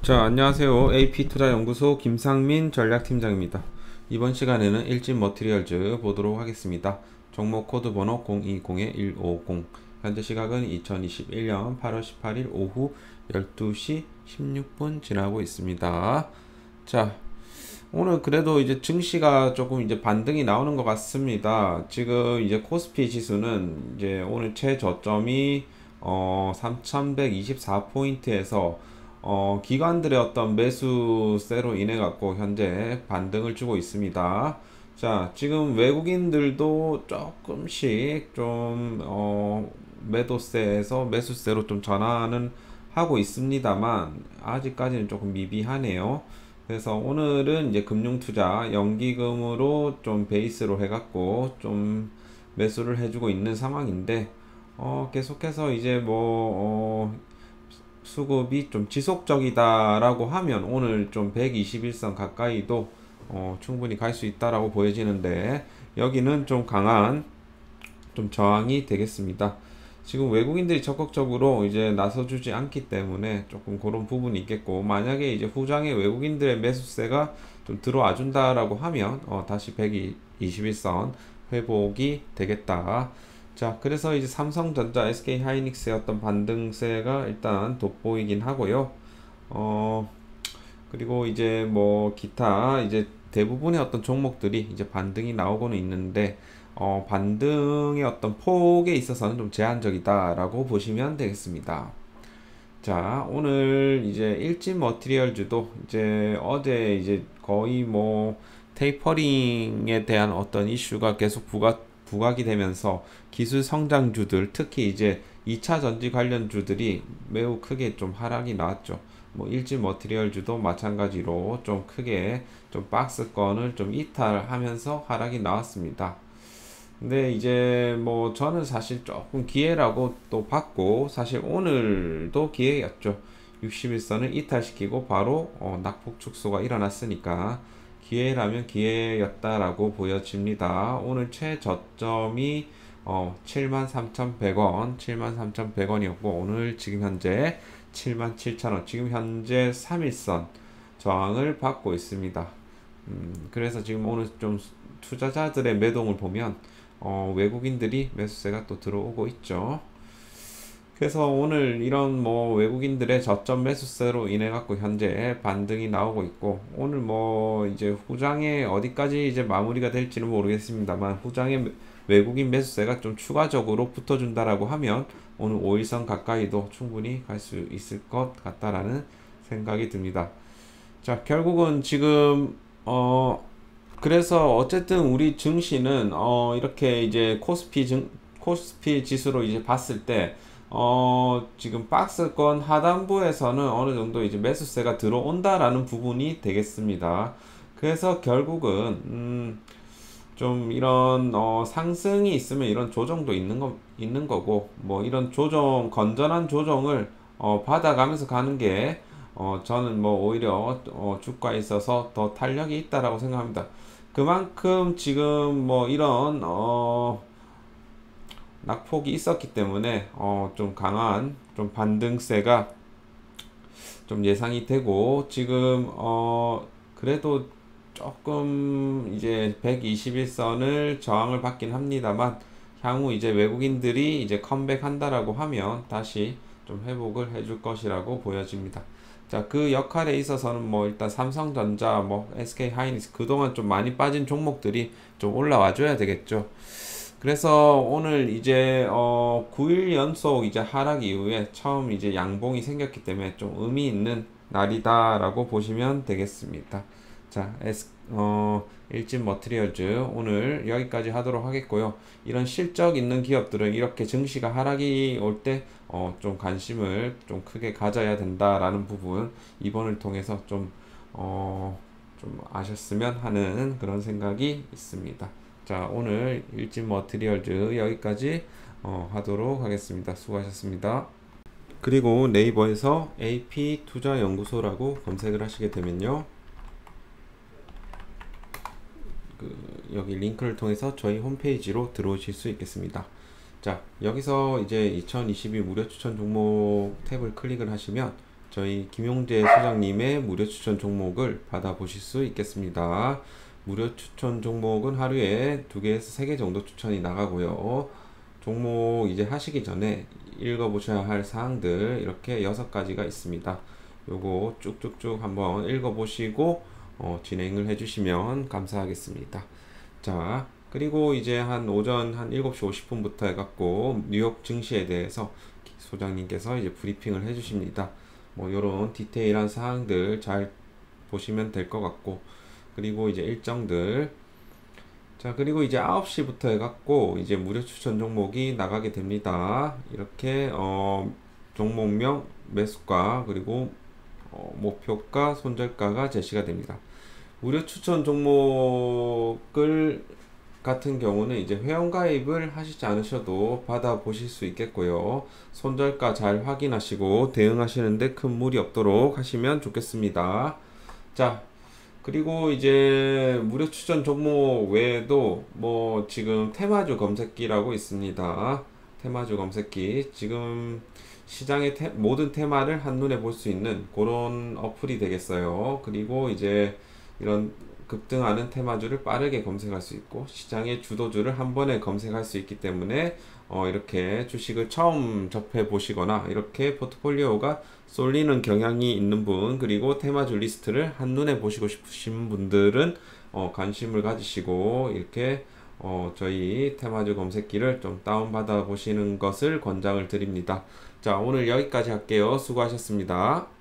자, 안녕하세요. AP투자연구소 김상민 전략팀장입니다. 이번 시간에는 일진 머티리얼즈 보도록 하겠습니다. 종목 코드 번호 020-150 현재 시각은 2021년 8월 18일 오후 12시 16분 지나고 있습니다. 자, 오늘 그래도 이제 증시가 조금 이제 반등이 나오는 것 같습니다. 지금 이제 코스피 지수는 이제 오늘 최저점이 어 3124포인트에서 어 기관들의 어떤 매수세로 인해 갖고 현재 반등을 주고 있습니다. 자, 지금 외국인들도 조금씩 좀 어 매도세에서 매수세로 좀 전환은 하고 있습니다만 아직까지는 조금 미비하네요. 그래서 오늘은 이제 금융투자 연기금으로 좀 베이스로 해갖고 좀 매수를 해주고 있는 상황인데 어 계속해서 이제 뭐 어 수급이 좀 지속적이다라고 하면 오늘 좀 121선 가까이도 어 충분히 갈 수 있다라고 보여지는데 여기는 좀 강한 좀 저항이 되겠습니다. 지금 외국인들이 적극적으로 이제 나서주지 않기 때문에 조금 그런 부분이 있겠고 만약에 이제 후장에 외국인들의 매수세가 좀 들어와 준다라고 하면 어 다시 121선 회복이 되겠다. 자, 그래서 이제 삼성전자, SK 하이닉스의 어떤 반등세가 일단 돋보이긴 하고요. 어, 그리고 이제 뭐 기타 이제 대부분의 어떤 종목들이 이제 반등이 나오고는 있는데 어, 반등의 어떤 폭에 있어서는 좀 제한적이다라고 보시면 되겠습니다. 자, 오늘 이제 일진 머티리얼즈도 이제 어제 이제 거의 뭐 테이퍼링에 대한 어떤 이슈가 계속 부각, 부각이 되면서 기술 성장주들, 특히 이제 2차 전지 관련주들이 매우 크게 좀 하락이 나왔죠. 뭐 일진 머티리얼주도 마찬가지로 좀 크게 좀 박스권을 좀 이탈하면서 하락이 나왔습니다. 근데 이제 뭐 저는 사실 조금 기회라고 또 봤고 사실 오늘도 기회였죠. 61선을 이탈시키고 바로 어, 낙폭 축소가 일어났으니까 기회라면 기회였다라고 보여집니다. 오늘 최저점이 어, 73,100원, 73,100원이었고 오늘 지금 현재 77,000원, 지금 현재 3일선 저항을 받고 있습니다. 음, 그래서 지금 오늘 좀 투자자들의 매동을 보면 어, 외국인들이 매수세가 또 들어오고 있죠. 그래서 오늘 이런 뭐 외국인들의 저점 매수세로 인해 갖고 현재 반등이 나오고 있고 오늘 뭐 이제 후장에 어디까지 이제 마무리가 될지는 모르겠습니다만 후장에 외국인 매수세가 좀 추가적으로 붙어준다라고 하면 오늘 5일선 가까이도 충분히 갈 수 있을 것 같다라는 생각이 듭니다. 자 결국은 지금 어 그래서 어쨌든 우리 증시는 어 이렇게 이제 코스피 증 코스피 지수로 이제 봤을 때 어 지금 박스권 하단부에서는 어느 정도 이제 매수세가 들어온다라는 부분이 되겠습니다. 그래서 결국은 음 좀 이런 어 상승이 있으면 이런 조정도 있는 거 있는 거고 뭐 이런 조정 건전한 조정을 어 받아가면서 가는 게 어, 저는 뭐 오히려 어, 주가에 있어서 더 탄력이 있다라고 생각합니다. 그만큼 지금 뭐 이런 어, 낙폭이 있었기 때문에 어, 좀 강한 좀 반등세가 좀 예상이 되고 지금 어, 그래도 조금 이제 121선을 저항을 받긴 합니다만 향후 이제 외국인들이 이제 컴백한다라고 하면 다시 좀 회복을 해줄 것이라고 보여집니다. 자, 그 역할에 있어서는 뭐 일단 삼성전자, 뭐 SK 하이닉스 그동안 좀 많이 빠진 종목들이 좀 올라와 줘야 되겠죠. 그래서 오늘 이제 어 9일 연속 이제 하락 이후에 처음 이제 양봉이 생겼기 때문에 좀 의미 있는 날이다라고 보시면 되겠습니다. 자, S, 어, 일진 머트리얼즈 오늘 여기까지 하도록 하겠고요. 이런 실적 있는 기업들은 이렇게 증시가 하락이 올 때 어, 좀 관심을 좀 크게 가져야 된다라는 부분 이번을 통해서 좀 어, 좀 아셨으면 하는 그런 생각이 있습니다. 자, 오늘 일진 머트리얼즈 여기까지 어, 하도록 하겠습니다. 수고하셨습니다. 그리고 네이버에서 AP 투자 연구소라고 검색을 하시게 되면요. 그 여기 링크를 통해서 저희 홈페이지로 들어오실 수 있겠습니다. 자, 여기서 이제 2022 무료 추천 종목 탭을 클릭을 하시면 저희 김용재 소장님의 무료 추천 종목을 받아보실 수 있겠습니다. 무료 추천 종목은 하루에 두 개에서 세 개 정도 추천이 나가고요. 종목 이제 하시기 전에 읽어보셔야 할 사항들 이렇게 여섯 가지가 있습니다. 요거 쭉쭉쭉 한번 읽어보시고 어, 진행을 해주시면 감사하겠습니다. 자, 그리고 이제 한 오전 한 7시 50분부터 해갖고 뉴욕 증시에 대해서 소장님께서 이제 브리핑을 해주십니다. 뭐 요런 디테일한 사항들 잘 보시면 될 것 같고 그리고 이제 일정들 자 그리고 이제 9시부터 해갖고 이제 무료 추천 종목이 나가게 됩니다 이렇게 어 종목명 매수가 그리고 어, 목표가 손절가가 제시가 됩니다 무료 추천 종목을 같은 경우는 이제 회원 가입을 하시지 않으셔도 받아 보실 수 있겠고요. 손절가 잘 확인하시고 대응하시는데 큰 무리 없도록 하시면 좋겠습니다. 자, 그리고 이제 무료 추천 종목 외에도 뭐 지금 테마주 검색기라고 있습니다. 테마주 검색기. 지금 시장의 테, 모든 테마를 한눈에 볼 수 있는 그런 어플이 되겠어요. 그리고 이제 이런 급등하는 테마주를 빠르게 검색할 수 있고 시장의 주도주를 한 번에 검색할 수 있기 때문에 어, 이렇게 주식을 처음 접해 보시거나 이렇게 포트폴리오가 쏠리는 경향이 있는 분 그리고 테마주 리스트를 한눈에 보시고 싶으신 분들은 어, 관심을 가지시고 이렇게 어, 저희 테마주 검색기를 좀 다운받아 보시는 것을 권장을 드립니다. 자, 오늘 여기까지 할게요. 수고하셨습니다.